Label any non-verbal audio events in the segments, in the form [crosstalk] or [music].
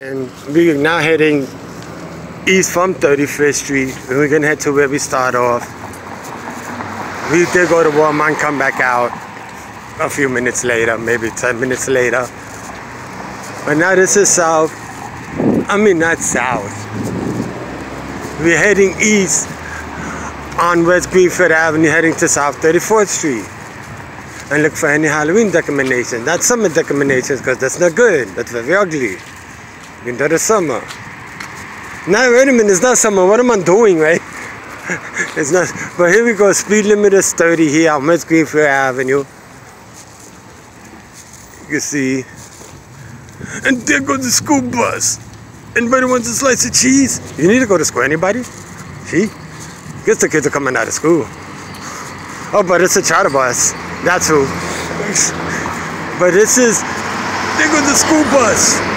And we're now heading east from 35th Street. And we're gonna head to where we start off. We did go to Walmart and come back out a few minutes later, maybe 10 minutes later. But now this is south. I mean, not south. We're heading east on West Greenfield Avenue, heading to South 34th Street. And look for any Halloween decorations. Not summer decorations, because that's not good. That's very ugly. Into the summer. Now, wait a minute, it's not summer. What am I doing, right? [laughs] it's not. But here we go. Speed limit is 30 here on Greenfield Avenue. You can see. And there goes the school bus. Anybody wants a slice of cheese? You need to go to school. Anybody? See? Guess the kids are coming out of school. Oh, but it's a charter bus. That's who. [laughs] But this is, there goes the school bus.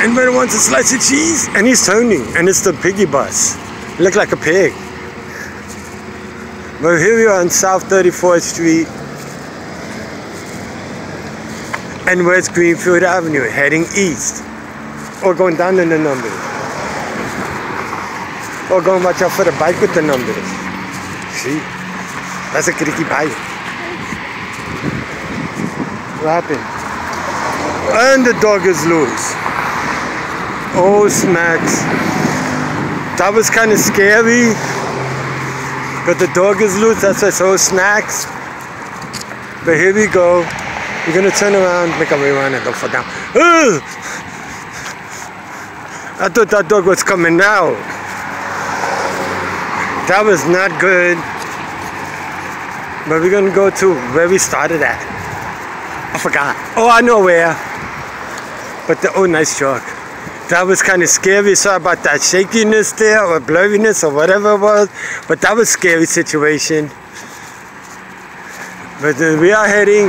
Anybody wants a slice of cheese? And he's turning, and it's the piggy bus. Look like a pig. But here we are on South 34th Street and West Greenfield Avenue, heading east. Or going down in the numbers. Or going watch out for the bike with the numbers. See? That's a creaky bike. What happened? And the dog is loose. Oh, smacks. That was kind of scary. But the dog is loose, that's why it's oh snacks. But here we go. We're gonna turn around, make a rerun and don't fall down. Ugh! I thought that dog was coming out. That was not good. But we're gonna go to where we started at. I forgot. Oh, I know where. But the, oh, nice truck. That was kind of scary. Sorry about that shakiness there or blurriness or whatever it was. But that was scary situation. But we are heading,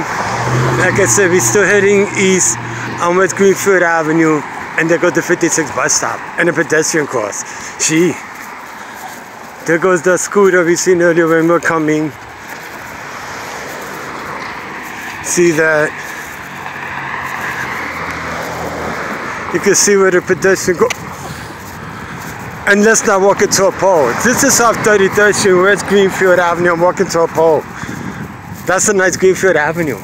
like I said, we're still heading east on West Greenfield Avenue. And there goes the 56 bus stop and the pedestrian cross. Gee. There goes the scooter we seen earlier when we we're coming. See that? You can see where the pedestrian go. And let's not walk into a pole. This is off 33rd Street, West Greenfield Avenue. I'm walking to a pole. That's a nice Greenfield Avenue.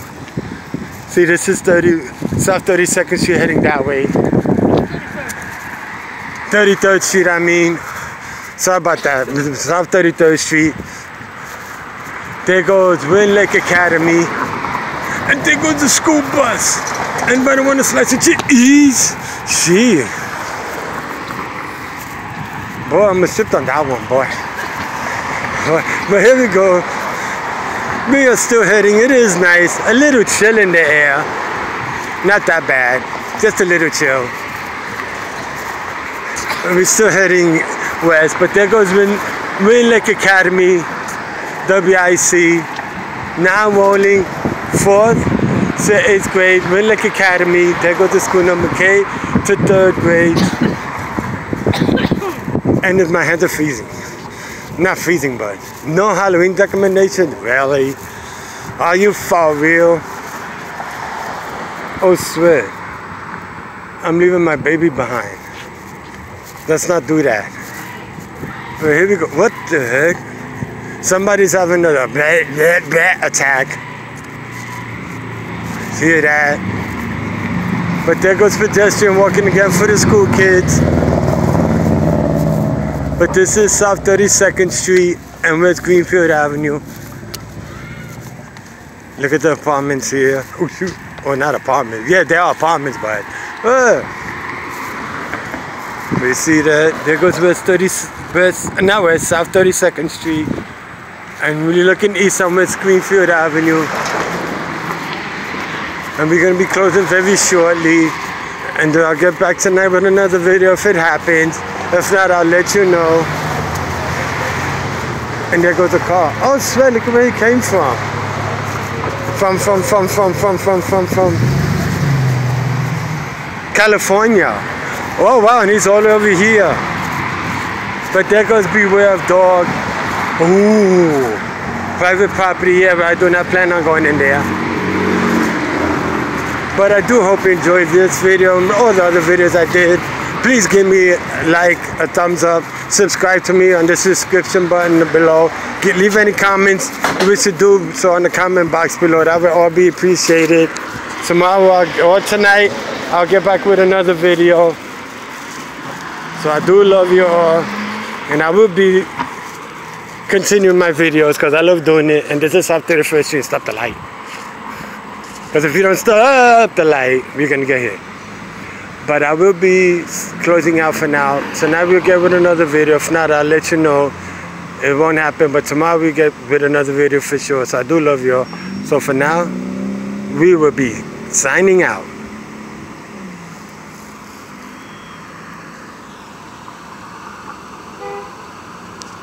See, this is 30, South 32nd Street heading that way. 33rd Street, I mean. Sorry about that. South 33rd Street. There goes Wind Lake Academy. And there goes the school bus. Anybody want a slice of cheese? Gee. Boy, I'm gonna sip on that one, boy. But here we go. We are still heading. It is nice. A little chill in the air. Not that bad. Just a little chill. We're still heading west, but there goes Wind, Wind Lake Academy, WIC. Now rolling fourth to eighth uh, grade, Wind Lake Academy. There go to school number K to third grade. And if my hands are freezing. Not freezing, but no Halloween decoration? Really? Are you for real? Oh, swear. I'm leaving my baby behind. Let's not do that. But here we go. What the heck? Somebody's having a blah, blah, blah attack. Hear that? But there goes pedestrian walking again for the school kids. But this is South 32nd Street and West Greenfield Avenue. Look at the apartments here. Oh shoot. Or not apartments. Yeah, they are apartments, but uh, we see that there goes West 30 West now West South 32nd Street. And we're looking east on West Greenfield Avenue. And we're gonna be closing very shortly. And I'll get back tonight with another video if it happens. If not, I'll let you know. And there goes the car. Oh, swear, look where he came from. From, from, from, from, from, from, from, from California. Oh, wow, and he's all over here. But there goes Beware of Dog. Ooh, private property here, but I do not plan on going in there. But I do hope you enjoyed this video and all the other videos I did. Please give me a like, a thumbs up, subscribe to me on the subscription button below. Get, leave any comments you wish to do so on the comment box below. That would all be appreciated. Tomorrow or tonight, I'll get back with another video. So I do love you all. And I will be continuing my videos because I love doing it. And this is after the first street, stop the light. Because if you don't stop the light, we're going to get hit. But I will be closing out for now. Tonight we'll get with another video. If not, I'll let you know. It won't happen, but tomorrow we get with another video for sure. So I do love y'all. So for now, we will be signing out.